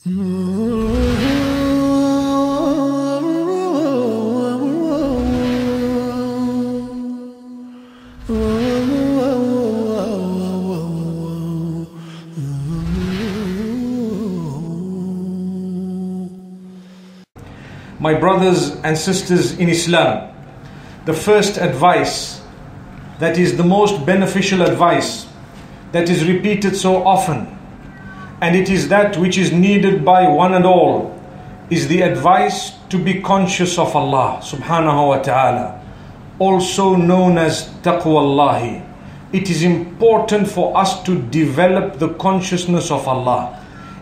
My brothers and sisters in Islam, the first advice that is the most beneficial advice that is repeated so often, and it is that which is needed by one and all, is the advice to be conscious of Allah subhanahu wa ta'ala, also known as taqwallahi. It is important for us to develop the consciousness of Allah.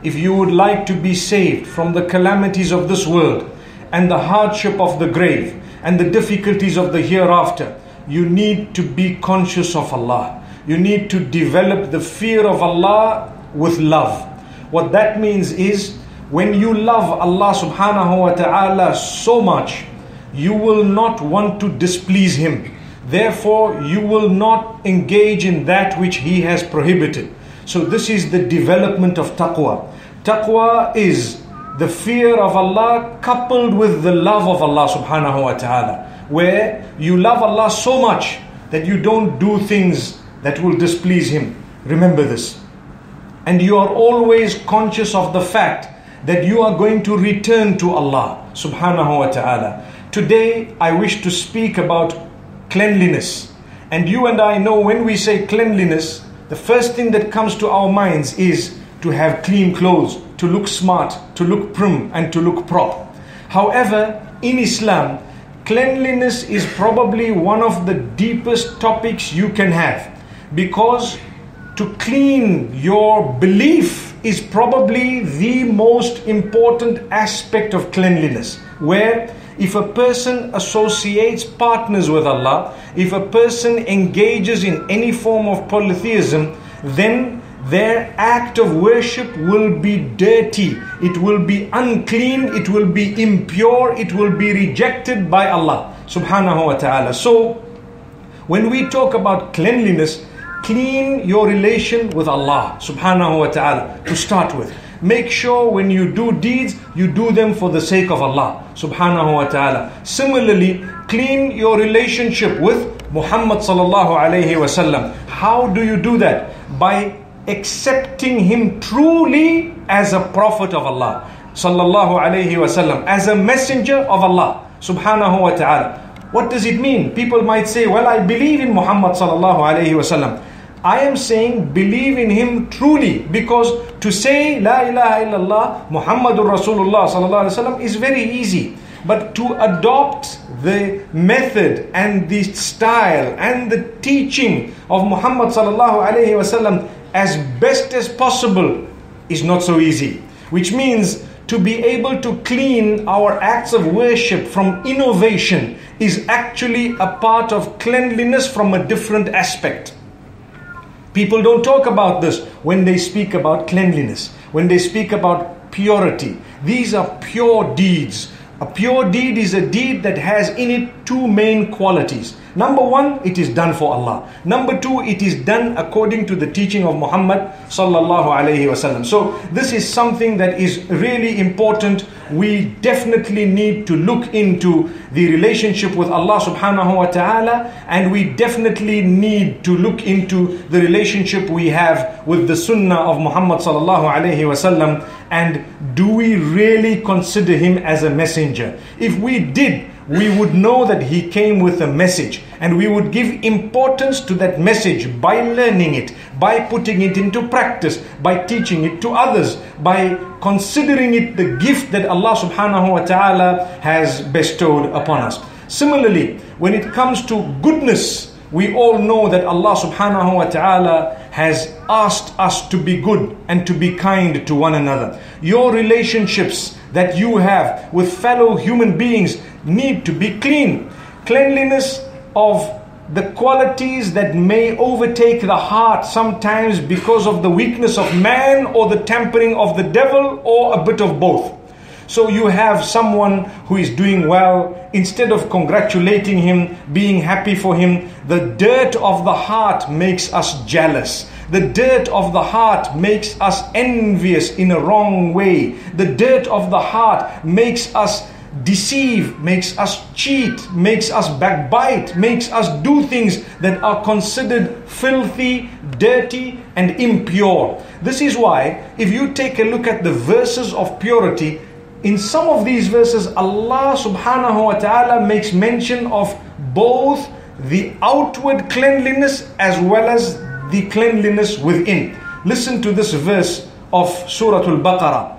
If you would like to be saved from the calamities of this world, and the hardship of the grave and the difficulties of the hereafter, you need to be conscious of Allah. You need to develop the fear of Allah with love. What that means is when you love Allah subhanahu wa ta'ala so much, you will not want to displease Him. Therefore, you will not engage in that which He has prohibited. So, this is the development of taqwa. Taqwa is the fear of Allah coupled with the love of Allah subhanahu wa ta'ala, where you love Allah so much that you don't do things that will displease Him. Remember this. And you are always conscious of the fact that you are going to return to Allah subhanahu wa ta'ala. Today, I wish to speak about cleanliness. And you and I know when we say cleanliness, the first thing that comes to our minds is to have clean clothes, to look smart, to look prim, and to look prop. However, in Islam, cleanliness is probably one of the deepest topics you can have because to clean your belief is probably the most important aspect of cleanliness. Where if a person associates partners with Allah, if a person engages in any form of polytheism, then their act of worship will be dirty, it will be unclean, it will be impure, it will be rejected by Allah subhanahu wa ta'ala. So, when we talk about cleanliness, clean your relation with Allah subhanahu wa ta'ala to start with. Make sure when you do deeds, you do them for the sake of Allah subhanahu wa ta'ala. Similarly, clean your relationship with Muhammad sallallahu alayhi wasallam. How do you do that? By accepting him truly as a prophet of Allah sallallahu alayhi wasallam as a messenger of Allah subhanahu wa ta'ala what does it mean? People might say well i believe in muhammad i am saying believe in him truly because to say la ilaha illallah muhammadur rasulullah is very easy. But to adopt the method and the style and the teaching of Muhammad as best as possible is not so easy. Which means to be able to clean our acts of worship from innovation is actually a part of cleanliness from a different aspect. People don't talk about this when they speak about cleanliness, when they speak about purity. These are pure deeds. A pure deed is a deed that has in it two main qualities Number one, it is done for Allah. Number two, it is done according to the teaching of Muhammad sallallahu alaihi wasallam. So this is something that is really important. We definitely need to look into the relationship with Allah subhanahu wa ta'ala and we definitely need to look into the relationship we have with the sunnah of Muhammad sallallahu alaihi wasallam and do we really consider him as a messenger? If we did, we would know that he came with a message and we would give importance to that message by learning it, by putting it into practice, by teaching it to others, by considering it the gift that Allah subhanahu wa ta'ala has bestowed upon us. Similarly, when it comes to goodness, we all know that Allah subhanahu wa ta'ala has asked us to be good and to be kind to one another. Your relationships that you have with fellow human beings need to be clean. Cleanliness of the qualities that may overtake the heart sometimes because of the weakness of man or the tampering of the devil or a bit of both. So you have someone who is doing well, instead of congratulating him, being happy for him, the dirt of the heart makes us jealous. The dirt of the heart makes us envious in a wrong way. The dirt of the heart makes us deceive, makes us cheat, makes us backbite, makes us do things that are considered filthy, dirty, and impure. This is why, if you take a look at the verses of purity, in some of these verses, Allah subhanahu wa ta'ala makes mention of both the outward cleanliness as well as the cleanliness within. Listen to this verse of Surah Al Baqarah.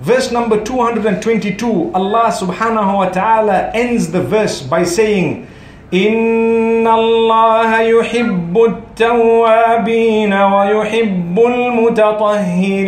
Verse number 222, Allah subhanahu wa ta'ala ends the verse by saying, إن الله يحب التوابين ويحب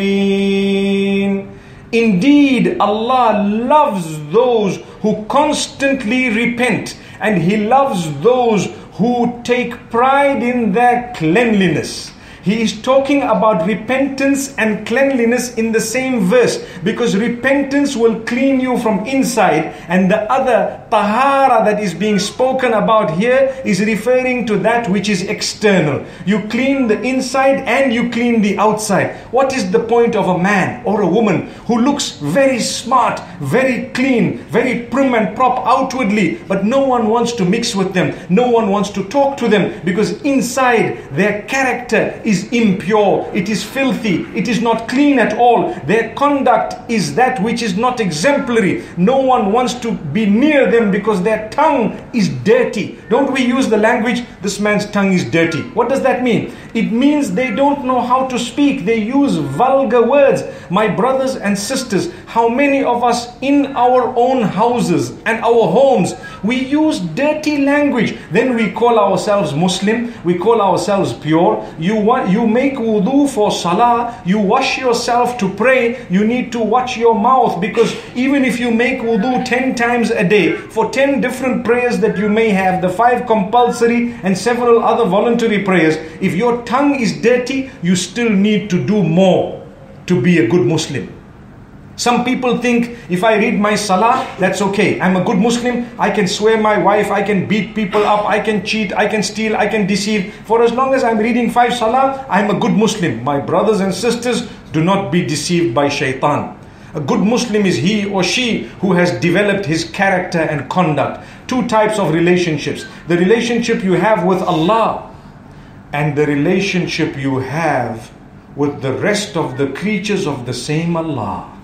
المتطهرين Indeed, Allah loves those who constantly repent and He loves those who take pride in their cleanliness. He is talking about repentance and cleanliness in the same verse because repentance will clean you from inside, and the other tahara that is being spoken about here is referring to that which is external. You clean the inside and you clean the outside. What is the point of a man or a woman who looks very smart, very clean, very prim and prop outwardly, but no one wants to mix with them, no one wants to talk to them because inside their character is impure, it is filthy, it is not clean at all. Their conduct is that which is not exemplary. No one wants to be near them because their tongue is dirty. Don't we use the language, this man's tongue is dirty? What does that mean? It means they don't know how to speak, they use vulgar words. My brothers and sisters, how many of us in our own houses and our homes we use dirty language? Then we call ourselves Muslim, we call ourselves pure. You want you make wudu for salah, you wash yourself to pray, you need to watch your mouth because even if you make wudu 10 times a day for 10 different prayers that you may have, the five compulsory and several other voluntary prayers, if your tongue is dirty, you still need to do more to be a good Muslim. Some people think if I read my salah, that's okay. I'm a good Muslim. I can swear my wife. I can beat people up. I can cheat. I can steal. I can deceive. For as long as I'm reading five salah, I'm a good Muslim. My brothers and sisters, do not be deceived by shaitan. A good Muslim is he or she who has developed his character and conduct. Two types of relationships the relationship you have with Allah and the relationship you have with the rest of the creatures of the same Allah.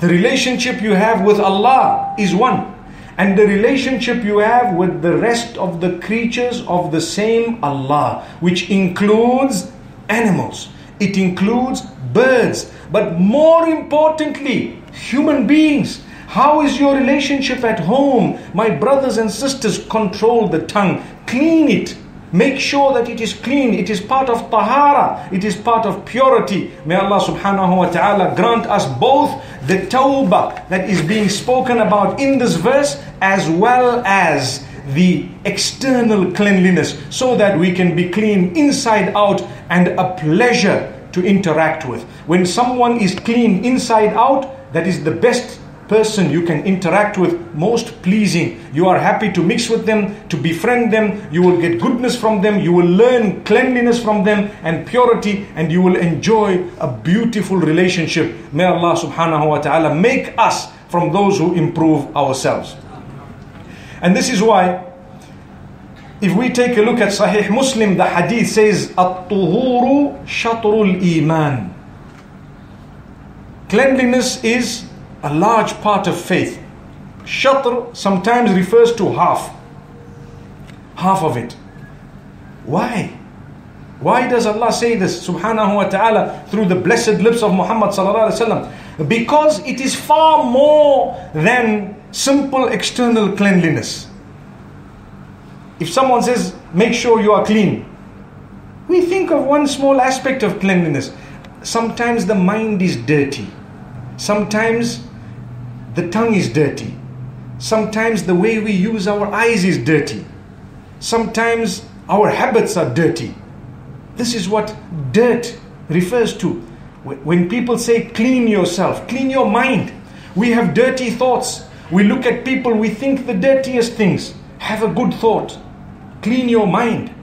The relationship you have with Allah is one, and the relationship you have with the rest of the creatures of the same Allah, which includes animals, it includes birds, but more importantly, human beings. How is your relationship at home? My brothers and sisters, control the tongue, clean it Make sure that it is clean. It is part of tahara. It is part of purity. May Allah subhanahu wa ta'ala grant us both the tawbah that is being spoken about in this verse as well as the external cleanliness so that we can be clean inside out and a pleasure to interact with. When someone is clean inside out, that is the best person you can interact with most pleasing. You are happy to mix with them, to befriend them. You will get goodness from them. You will learn cleanliness from them and purity, and you will enjoy a beautiful relationship. May Allah subhanahu wa ta'ala make us from those who improve ourselves. And this is why, if we take a look at Sahih Muslim, the hadith says, At-tuhuru shatrul iman. Cleanliness is a large part of faith. Shatr sometimes refers to half. Half of it. Why? Why does Allah say this subhanahu wa ta'ala through the blessed lips of Muhammad sallallahu alaihi wasallam? Because it is far more than simple external cleanliness. If someone says, make sure you are clean, we think of one small aspect of cleanliness. Sometimes the mind is dirty. Sometimes the tongue is dirty. Sometimes the way we use our eyes is dirty. Sometimes our habits are dirty. This is what dirt refers to. When people say clean yourself, clean your mind. We have dirty thoughts. We look at people, we think the dirtiest things. Have a good thought. Clean your mind.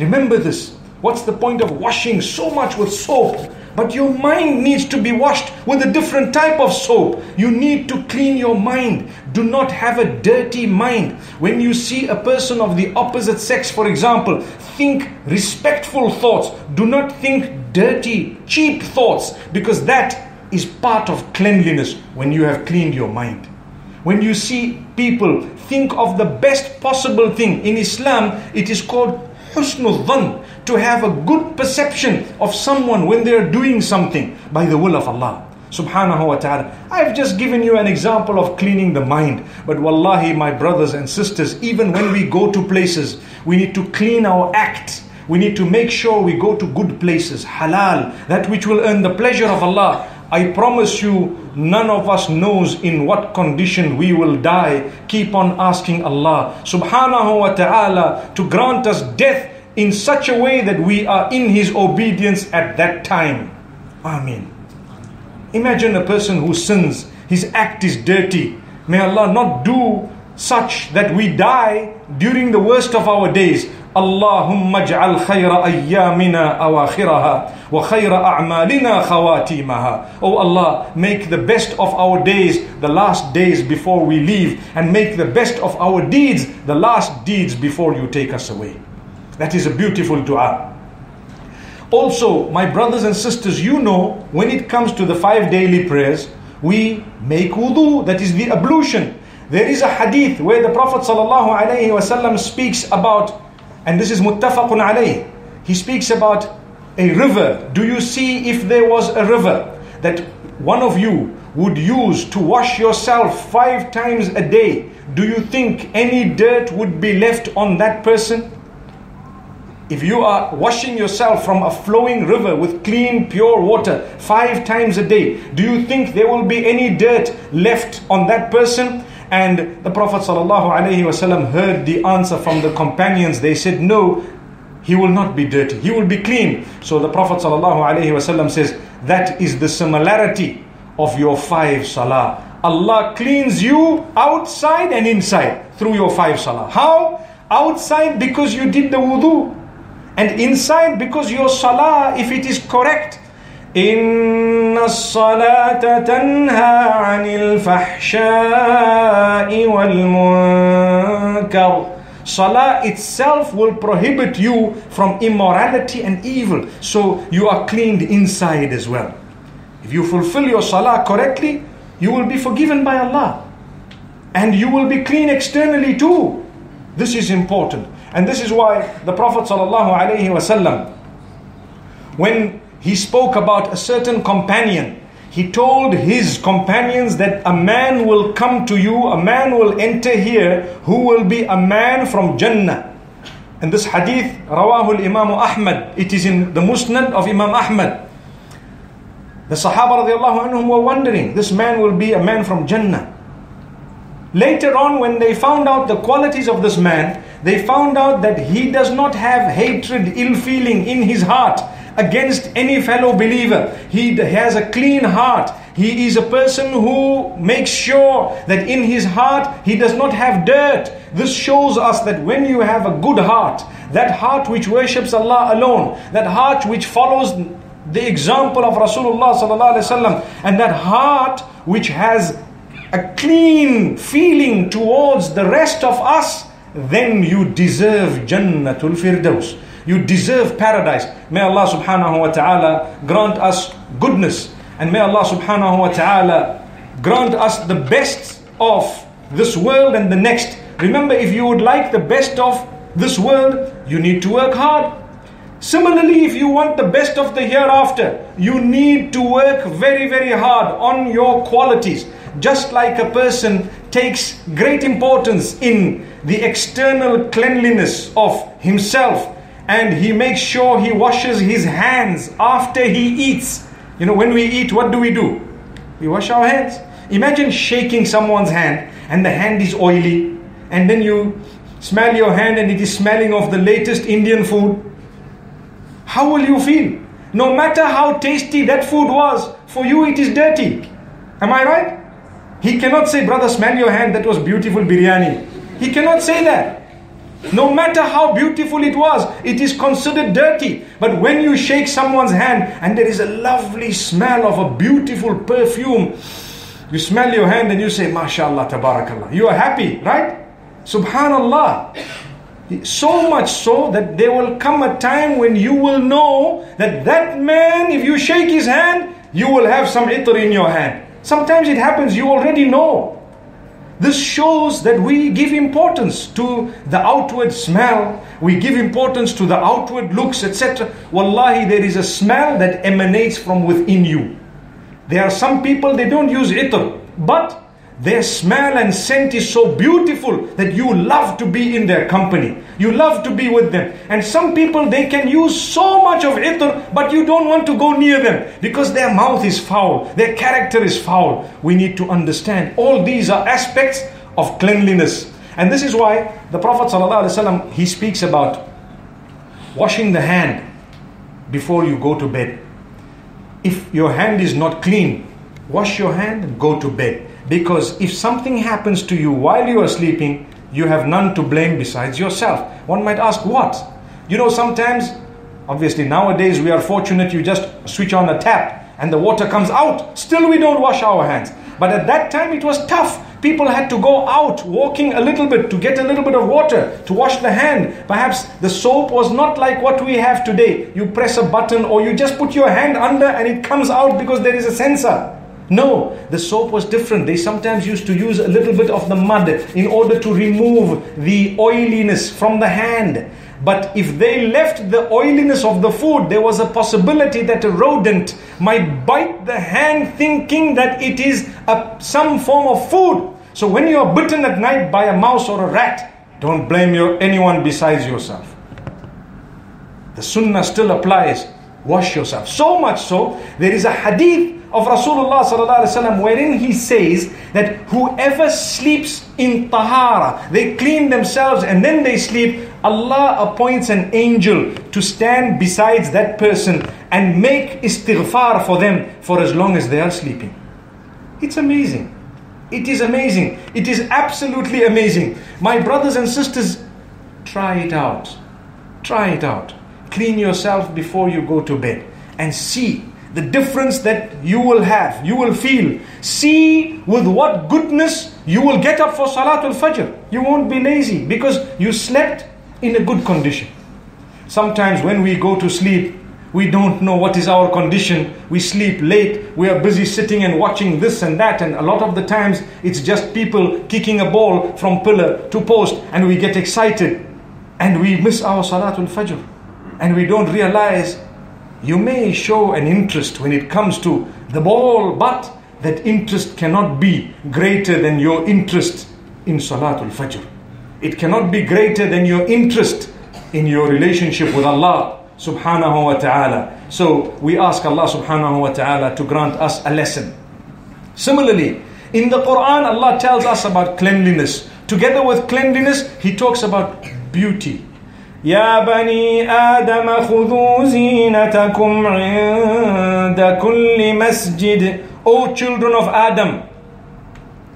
Remember this. What's the point of washing so much with soap? But your mind needs to be washed with a different type of soap. You need to clean your mind. Do not have a dirty mind. When you see a person of the opposite sex, for example, think respectful thoughts. Do not think dirty, cheap thoughts, because that is part of cleanliness when you have cleaned your mind. When you see people think of the best possible thing in Islam, it is called husnul dhan to have a good perception of someone when they are doing something by the will of Allah subhanahu wa ta'ala. I've just given you an example of cleaning the mind. But wallahi, my brothers and sisters, even when we go to places, we need to clean our act. We need to make sure we go to good places, halal, that which will earn the pleasure of Allah. I promise you, none of us knows in what condition we will die. Keep on asking Allah subhanahu wa ta'ala to grant us death in such a way that we are in His obedience at that time. Amen. Imagine a person who sins, his act is dirty. May Allah not do such that we die during the worst of our days. اللهم اجعل خير أيامنا أواخرها وخير أعمالنا خواتيمها Oh Allah, make the best of our days the last days before we leave and make the best of our deeds the last deeds before you take us away. That is a beautiful dua. Also, my brothers and sisters, you know, when it comes to the five daily prayers, we make wudu, that is the ablution. There is a hadith where the Prophet ﷺ speaks about, and this is muttafaqun alayh, he speaks about a river. Do you see if there was a river that one of you would use to wash yourself five times a day? Do you think any dirt would be left on that person? If you are washing yourself from a flowing river with clean, pure water five times a day, do you think there will be any dirt left on that person? And the Prophet ﷺ heard the answer from the companions. They said, No, he will not be dirty, he will be clean. So the Prophet ﷺ says, That is the similarity of your five salah. Allah cleans you outside and inside through your five salah. How? Outside because you did the wudu and inside because your salah if it is correct إن الصلاة تنهى عن الفحشاء والمنكر Salah itself will prohibit you from immorality and evil. So you are cleaned inside as well. If you fulfill your salah correctly, you will be forgiven by Allah. And you will be clean externally too. This is important. And this is why the Prophet ﷺ, when he spoke about a certain companion, he told his companions that a man will come to you, a man will enter here who will be a man from Jannah. And this hadith, Rawahul Imam Ahmad, it is in the Musnad of Imam Ahmad. The Sahaba radiallahu anhum were wondering, this man will be a man from Jannah. Later on, when they found out the qualities of this man, they found out that he does not have hatred, ill feeling in his heart against any fellow believer. He has a clean heart. He is a person who makes sure that in his heart he does not have dirt. This shows us that when you have a good heart, that heart which worships Allah alone, that heart which follows the example of Rasulullah and that heart which has a clean feeling towards the rest of us, then you deserve Jannatul Firdaus. You deserve paradise. May Allah subhanahu wa ta'ala grant us goodness. And may Allah subhanahu wa ta'ala grant us the best of this world and the next. Remember, if you would like the best of this world, you need to work hard. Similarly, if you want the best of the hereafter, you need to work very, very hard on your qualities. Just like a person takes great importance in the external cleanliness of himself and he makes sure he washes his hands after he eats. You know, when we eat, what do we do? We wash our hands. Imagine shaking someone's hand and the hand is oily, and then you smell your hand and it is smelling of the latest Indian food. How will you feel? No matter how tasty that food was, for you it is dirty. Am I right? He cannot say, Brother, smell your hand, that was beautiful biryani. He cannot say that. No matter how beautiful it was, it is considered dirty. But when you shake someone's hand and there is a lovely smell of a beautiful perfume, you smell your hand and you say, MashaAllah, Tabarakallah. You are happy, right? Subhanallah. So much so that there will come a time when you will know that that man, if you shake his hand, you will have some itr in your hand. Sometimes it happens, you already know. This shows that we give importance to the outward smell, we give importance to the outward looks, etc. Wallahi, there is a smell that emanates from within you. There are some people they don't use itr, but their smell and scent is so beautiful that you love to be in their company. You love to be with them. And some people, they can use so much of itr, but you don't want to go near them because their mouth is foul, their character is foul. We need to understand all these are aspects of cleanliness. And this is why the Prophet ﷺ, he speaks about washing the hand before you go to bed. If your hand is not clean, wash your hand and go to bed. Because if something happens to you while you are sleeping, you have none to blame besides yourself. One might ask, what? You know, sometimes, obviously, nowadays we are fortunate you just switch on a tap and the water comes out. Still, we don't wash our hands. But at that time, it was tough. People had to go out walking a little bit to get a little bit of water to wash the hand. Perhaps the soap was not like what we have today. You press a button or you just put your hand under and it comes out because there is a sensor. No, the soap was different. They sometimes used to use a little bit of the mud in order to remove the oiliness from the hand. But if they left the oiliness of the food, there was a possibility that a rodent might bite the hand thinking that it is a, some form of food. So when you are bitten at night by a mouse or a rat, don't blame your, anyone besides yourself. The sunnah still applies. Wash yourself. So much so, there is a hadith of Rasulullah wherein he says that whoever sleeps in tahara, they clean themselves and then they sleep, Allah appoints an angel to stand besides that person and make istighfar for them for as long as they are sleeping. It's amazing. It is amazing. It is absolutely amazing. My brothers and sisters, try it out. Try it out. Clean yourself before you go to bed and see the difference that you will have, you will feel. See with what goodness you will get up for Salatul Fajr. You won't be lazy because you slept in a good condition. Sometimes when we go to sleep, we don't know what is our condition. We sleep late. We are busy sitting and watching this and that. And a lot of the times it's just people kicking a ball from pillar to post and we get excited and we miss our Salatul Fajr. And we don't realize you may show an interest when it comes to the ball, but that interest cannot be greater than your interest in Salatul Fajr. It cannot be greater than your interest in your relationship with Allah subhanahu wa ta'ala. So we ask Allah subhanahu wa ta'ala to grant us a lesson. Similarly, in the Quran, Allah tells us about cleanliness. Together with cleanliness, He talks about beauty. يا بني آدم خذوا زينتكم عند كل مسجد O children of Adam,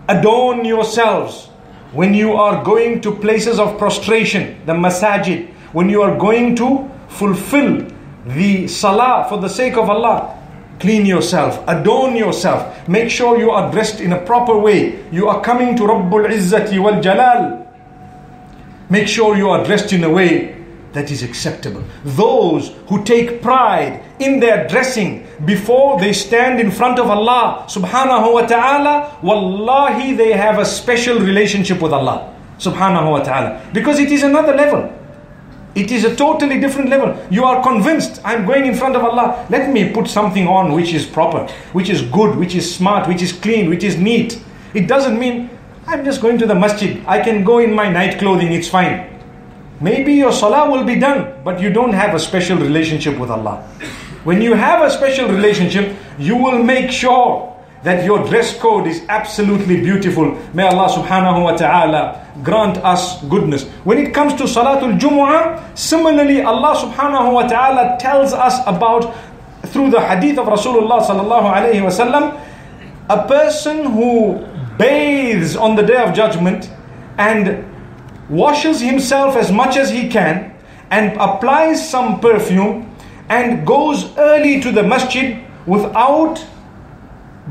adorn yourselves when you are going to places of prostration, the masajid, when you are going to fulfill the salah for the sake of Allah. Clean yourself, adorn yourself, make sure you are dressed in a proper way. You are coming to Rabbul Izzati wal Jalal. Make sure you are dressed in a way that is acceptable. Those who take pride in their dressing before they stand in front of Allah subhanahu wa ta'ala, wallahi they have a special relationship with Allah subhanahu wa ta'ala. Because it is another level. It is a totally different level. You are convinced, I'm going in front of Allah, let me put something on which is proper, which is good, which is smart, which is clean, which is neat. It doesn't mean I'm just going to the masjid. I can go in my night clothing, it's fine. Maybe your salah will be done, but you don't have a special relationship with Allah. When you have a special relationship, you will make sure that your dress code is absolutely beautiful. May Allah subhanahu wa ta'ala grant us goodness. When it comes to Salatul Jumu'ah, similarly Allah subhanahu wa ta'ala tells us about through the hadith of Rasulullah sallallahu alayhi wasallam a person who bathes on the day of judgment and washes himself as much as he can, and applies some perfume, and goes early to the masjid without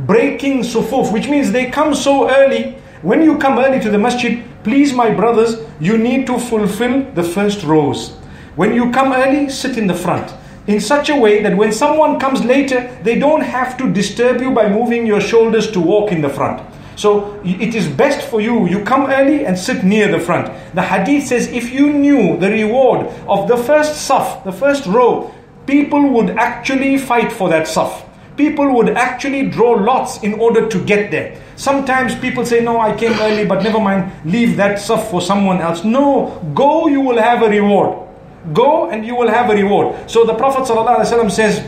breaking sufuf, which means they come so early. When you come early to the masjid, please, my brothers, you need to fulfill the first rows. When you come early, sit in the front in such a way that when someone comes later, they don't have to disturb you by moving your shoulders to walk in the front. So it is best for you, you come early and sit near the front. The hadith says if you knew the reward of the first saf, the first row, people would actually fight for that saf. People would actually draw lots in order to get there. Sometimes people say, No, I came early, but never mind, leave that saf for someone else. No, go, you will have a reward. Go and you will have a reward. So the Prophet ﷺ says,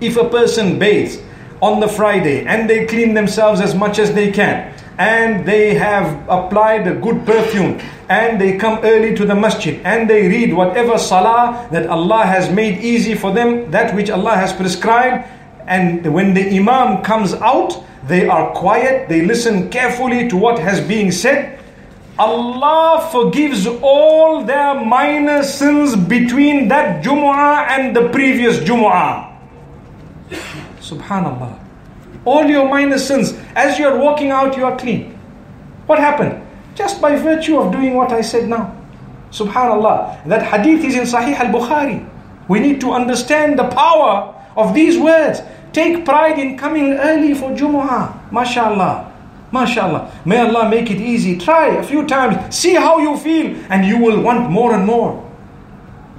if a person bathes on the Friday and they clean themselves as much as they can, and they have applied a good perfume, and they come early to the masjid, and they read whatever salah that Allah has made easy for them, that which Allah has prescribed, and when the Imam comes out, they are quiet, they listen carefully to what has been said, Allah forgives all their minor sins between that Jumu'ah and the previous Jumu'ah. Subhanallah. All your minor sins, as you are walking out, you are clean. What happened? Just by virtue of doing what I said now. Subhanallah. That hadith is in Sahih al Bukhari. We need to understand the power of these words. Take pride in coming early for Jumu'ah. MashaAllah. MashaAllah. May Allah make it easy. Try a few times. See how you feel. And you will want more and more.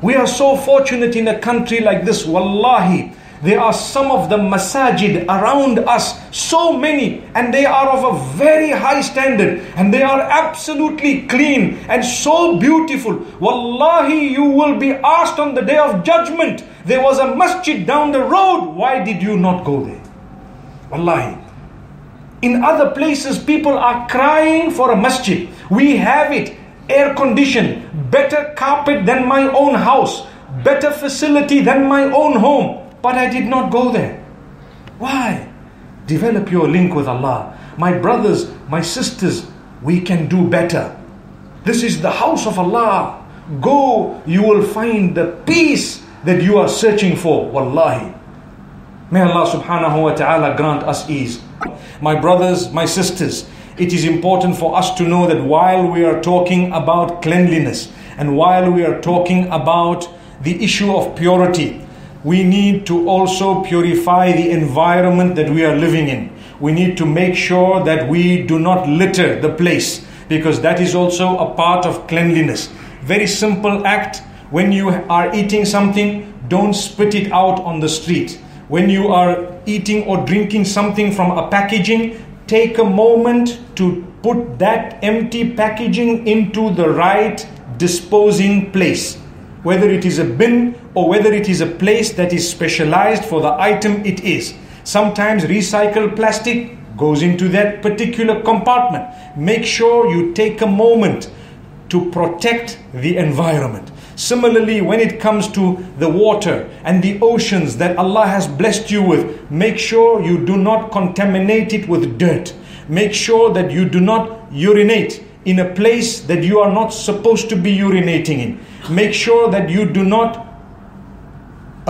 We are so fortunate in a country like this. Wallahi. There are some of the masajid around us, so many, and they are of a very high standard, and they are absolutely clean and so beautiful. Wallahi, you will be asked on the day of judgment. There was a masjid down the road. Why did you not go there? Wallahi. In other places, people are crying for a masjid. We have it air conditioned, better carpet than my own house, better facility than my own home. But I did not go there. Why? Develop your link with Allah. My brothers, my sisters, we can do better. This is the house of Allah. Go, you will find the peace that you are searching for. Wallahi. May Allah subhanahu wa ta'ala grant us ease. My brothers, my sisters, it is important for us to know that while we are talking about cleanliness and while we are talking about the issue of purity, we need to also purify the environment that we are living in. We need to make sure that we do not litter the place because that is also a part of cleanliness. Very simple act. When you are eating something, don't spit it out on the street when you are eating or drinking something from a packaging, take a moment to put that empty packaging into the right disposing place. Whether it is a bin or whether it is a place that is specialized for the item it is. Sometimes recycled plastic goes into that particular compartment. Make sure you take a moment to protect the environment. Similarly, when it comes to the water and the oceans that Allah has blessed you with, make sure you do not contaminate it with dirt. Make sure that you do not urinate in a place that you are not supposed to be urinating in. Make sure that you do not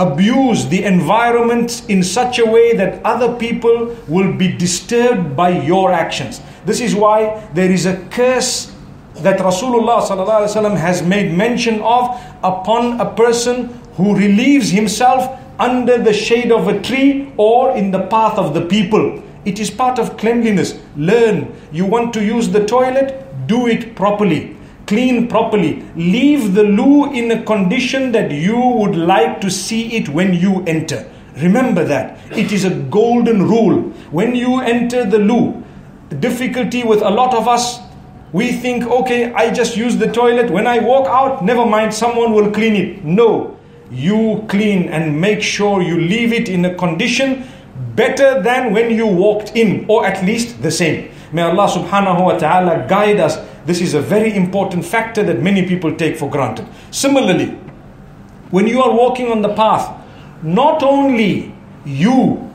abuse the environment in such a way that other people will be disturbed by your actions. This is why there is a curse that Rasulullah has made mention of upon a person who relieves himself under the shade of a tree or in the path of the people. It is part of cleanliness. Learn. You want to use the toilet? Do it properly. Clean properly. Leave the loo in a condition that you would like to see it when you enter. Remember that. It is a golden rule. When you enter the loo, the difficulty with a lot of us we think, okay, I just use the toilet. When I walk out, never mind, someone will clean it. No, you clean and make sure you leave it in a condition better than when you walked in, or at least the same. May Allah subhanahu wa ta'ala guide us. This is a very important factor that many people take for granted. Similarly, when you are walking on the path, not only you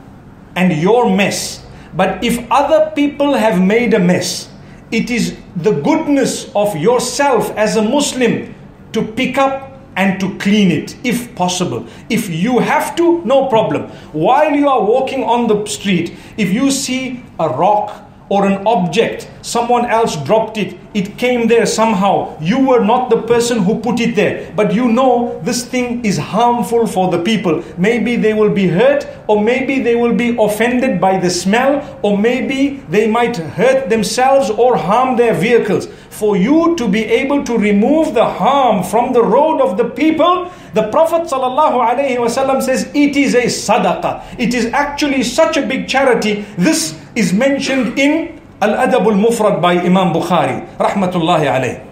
and your mess, but if other people have made a mess, it is the goodness of yourself as a Muslim to pick up and to clean it if possible. If you have to, no problem. While you are walking on the street, if you see a rock or an object, someone else dropped it, it came there somehow. You were not the person who put it there, but you know this thing is harmful for the people. Maybe they will be hurt, or maybe they will be offended by the smell, or maybe they might hurt themselves or harm their vehicles. For you to be able to remove the harm from the road of the people, the Prophet ﷺ says it is a sadaqah. It is actually such a big charity. This is mentioned in Al-Adab al-Mufrad by Imam Bukhari, rahmatullahi alayh.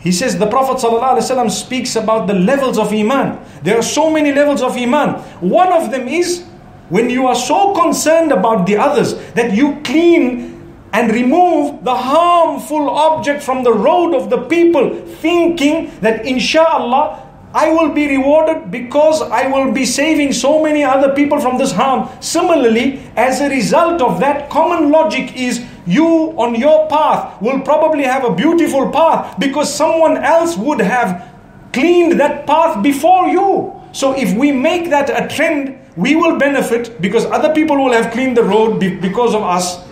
He says the Prophet ﷺ speaks about the levels of Iman. There are so many levels of Iman. One of them is when you are so concerned about the others that you clean and remove the harmful object from the road of the people, thinking that inshallah I will be rewarded because I will be saving so many other people from this harm. Similarly, as a result of that, common logic is you on your path will probably have a beautiful path because someone else would have cleaned that path before you. So if we make that a trend, we will benefit because other people will have cleaned the road because of us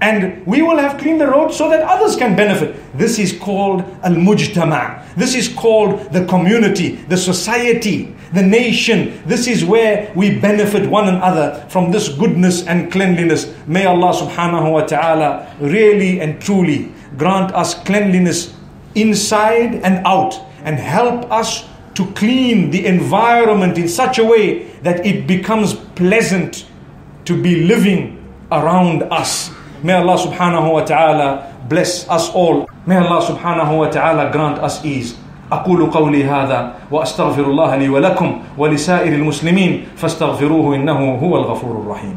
and we will have cleaned the road so that others can benefit. This is called al mujtama. This is called the community, the society, the nation. This is where we benefit one another from this goodness and cleanliness. May Allah subhanahu wa ta'ala really and truly grant us cleanliness inside and out and help us to clean the environment in such a way that it becomes pleasant to be living around us. May Allah subhanahu wa ta'ala bless us all. May Allah subhanahu wa ta'ala grant us ease. أقول قولي هذا وأستغفر الله لي ولكم ولسائر المسلمين فاستغفروه إنه هو الغفور الرحيم